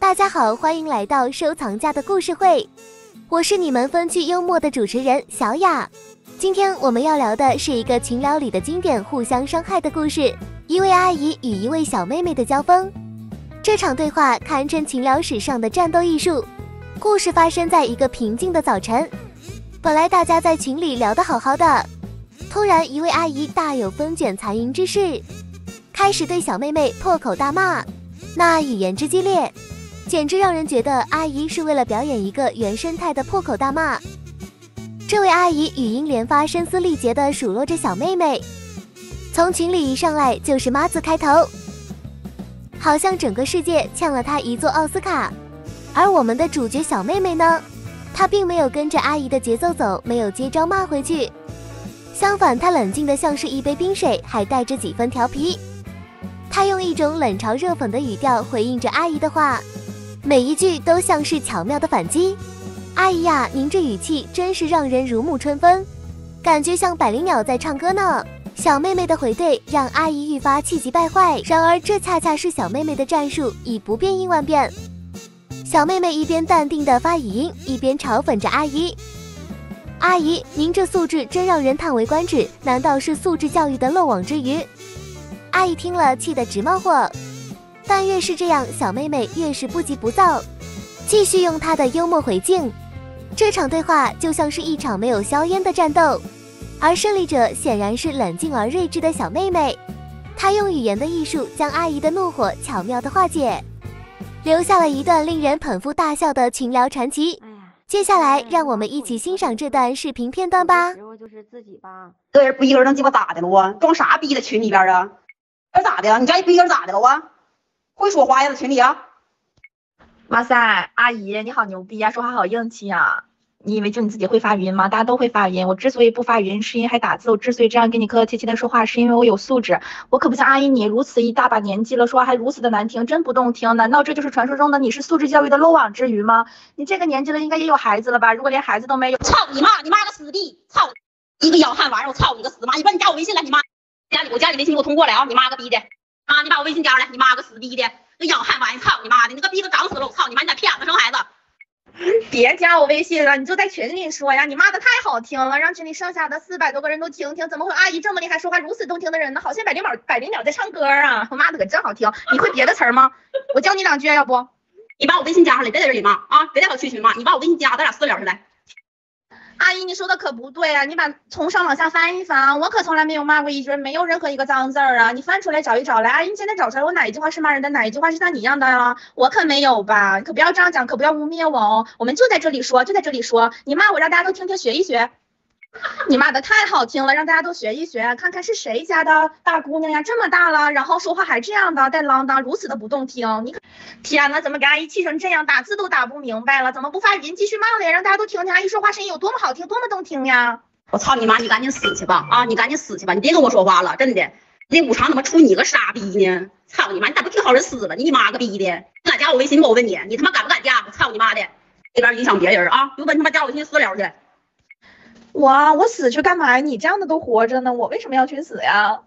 大家好，欢迎来到收藏家的故事会，我是你们风趣幽默的主持人小雅。今天我们要聊的是一个群聊里的经典互相伤害的故事，一位阿姨与一位小妹妹的交锋。这场对话堪称群聊史上的战斗艺术。故事发生在一个平静的早晨，本来大家在群里聊得好好的，突然一位阿姨大有风卷残云之势，开始对小妹妹破口大骂，那语言之激烈。简直让人觉得阿姨是为了表演一个原生态的破口大骂。这位阿姨语音连发，声嘶力竭地数落着小妹妹，从群里一上来就是“妈”字开头，好像整个世界欠了她一座奥斯卡。而我们的主角小妹妹呢，她并没有跟着阿姨的节奏走，没有接招骂回去，相反，她冷静的像是一杯冰水，还带着几分调皮。她用一种冷嘲热讽的语调回应着阿姨的话。每一句都像是巧妙的反击，阿姨呀，您这语气真是让人如沐春风，感觉像百灵鸟在唱歌呢。小妹妹的回怼让阿姨愈发气急败坏，然而这恰恰是小妹妹的战术，以不变应万变。小妹妹一边淡定的发语音，一边嘲讽着阿姨：“阿姨，您这素质真让人叹为观止，难道是素质教育的漏网之鱼？”阿姨听了，气得直冒火。但越是这样，小妹妹越是不急不躁，继续用她的幽默回敬。这场对话就像是一场没有硝烟的战斗，而胜利者显然是冷静而睿智的小妹妹。她用语言的艺术将阿姨的怒火巧妙的化解，留下了一段令人捧腹大笑的群聊传奇。接下来，让我们一起欣赏这段视频片段吧。时候就是自己吧，这人不一个人能鸡巴咋的了啊？装啥逼的群里边啊？这咋的？你家一不一个人咋的了啊？会说话呀，在群里啊！哇塞，阿姨你好牛逼呀，说话好硬气呀！你以为就你自己会发语音吗？大家都会发语音。我之所以不发语音，是因为还打字。我之所以这样跟你客客气气的说话，是因为我有素质。我可不像阿姨你如此一大把年纪了，说话还如此的难听，真不动听。难道这就是传说中的你是素质教育的漏网之鱼吗？你这个年纪了，应该也有孩子了吧？如果连孩子都没有，操你妈！你妈个死逼！操一个摇汉玩意儿！我操你个死妈！你把你加我微信来，你妈加你，我加你微信，给我通过来啊！你妈个逼的！啊！你把我微信加来，你妈个死逼的，那养汉玩意，操你妈的，你个逼都长死了，我操你妈，你咋骗子生孩子？别加我微信了，你就在群里说呀，你骂的太好听了，让群里剩下的四百多个人都听听，怎么会阿姨这么厉害，说话如此动听的人呢？好像百灵鸟百灵鸟在唱歌啊！我骂的可真好听，你会别的词吗？我教你两句，要不？你把我微信加上来，别在这里骂啊，别在我群群骂，你把我微信加，咱俩私聊去来。阿姨，你说的可不对啊！你把从上往下翻一翻，我可从来没有骂过一句，没有任何一个脏字儿啊！你翻出来找一找来。阿姨，你现在找出来，我哪一句话是骂人的，哪一句话是像你一样的啊？我可没有吧？你可不要这样讲，可不要污蔑我哦！我们就在这里说，就在这里说，你骂我，让大家都听听，学一学。你骂的太好听了，让大家都学一学，看看是谁家的大姑娘呀，这么大了，然后说话还这样的带啷当，如此的不动听。你天呐，怎么给阿姨气成这样，打字都打不明白了？怎么不发语音继续骂了呀？让大家都听听阿姨说话声音有多么好听，多么动听呀！我操你妈，你赶紧死去吧！啊，你赶紧死去吧！你别跟我说话了，真的。那五常怎么出你个傻逼呢？操你妈，你咋不听好人死了？你妈个逼的！你敢加我微信不？我问你，你他妈敢不敢加？我操你妈的！这边影响别人啊！有本事他妈加我微信私聊去。我我死去干嘛？你这样的都活着呢，我为什么要去死呀？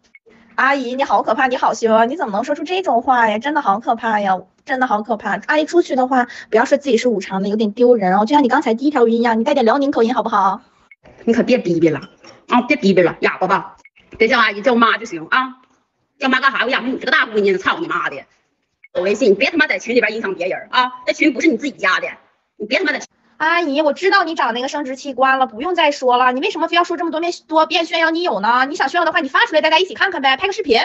阿姨你好可怕，你好凶啊！你怎么能说出这种话呀？真的好可怕呀，真的好可怕！阿姨出去的话，不要说自己是五常的，有点丢人哦。就像你刚才第一条语音一样，你带点辽宁口音好不好？你可别逼逼了啊！别逼逼了，哑巴吧？别叫阿姨，叫妈就行啊！叫妈干啥？我养活你这个大姑娘，操你妈的！我微信，你别他妈在群里边影响别人啊！这群不是你自己家的，你别他妈在群。阿姨，我知道你长那个生殖器官了，不用再说了。你为什么非要说这么多遍多遍炫耀你有呢？你想炫耀的话，你发出来，大家一起看看呗，拍个视频。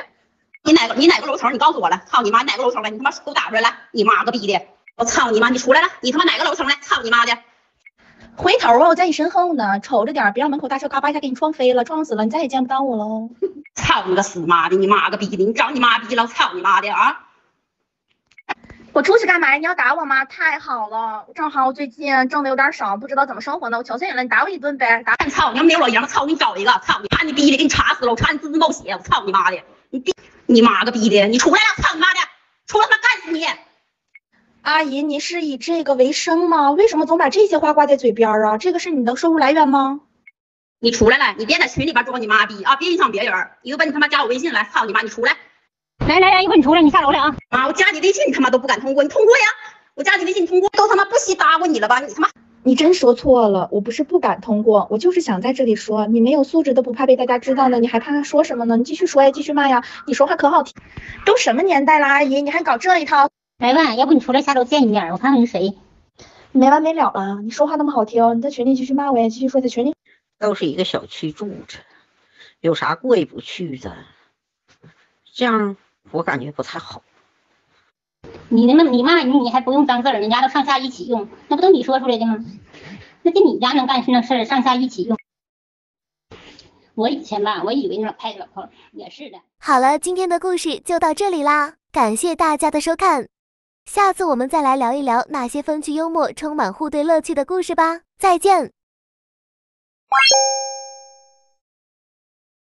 你哪个你哪个楼层？你告诉我来。操你妈！你哪个楼层来？你他妈给我打出来！来，你妈个逼的！我操你妈！你出来了！你他妈哪个楼层来？操你妈的！回头啊，我在你身后呢，瞅着点，别让门口大车嘎巴一下给你撞飞了，撞死了，你再也见不到我喽。操你个死妈的！你妈个逼的！你找你妈逼了！操你妈的啊！我出去干嘛？你要打我吗？太好了，正好我最近挣的有点少，不知道怎么生活呢。我求求你了，你打我一顿呗！打！操你！要没有老爷们，操！我给你找一个！操你！妈你逼的，给你查死了！我查你滋滋冒血！我操你妈的！你逼你妈个逼的！你出来了！操你妈的！出来他妈干死你！阿姨，你是以这个为生吗？为什么总把这些话挂在嘴边啊？这个是你的收入来源吗？你出来了！你别在群里边装你妈逼啊！别影响别人！你有本事他妈加我微信来！操你妈！你出来！来来来，一会儿你出来，你下楼来啊！啊，我加你微信，你他妈都不敢通过，你通过呀！我加你微信通过，都他妈不惜搭过你了吧？你他妈，你真说错了，我不是不敢通过，我就是想在这里说，你没有素质都不怕被大家知道呢，你还怕说什么呢？你继续说呀，继续骂呀，你说话可好听。都什么年代了，阿姨，你还搞这一套？来吧，要不你出来下楼见一面，我看看是谁。没完没了了，你说话那么好听，你在群里继续骂我呀，继续说，在群里都是一个小区住着，有啥过意不去的？这样我感觉不太好。你那么你骂你你还不用脏字儿，人家都上下一起用，那不都你说出来的吗？那就你家能干那事儿，上下一起用。我以前吧，我以为那老太太老头也是的。好了，今天的故事就到这里啦，感谢大家的收看。下次我们再来聊一聊那些风趣幽默、充满互怼乐趣的故事吧。再见。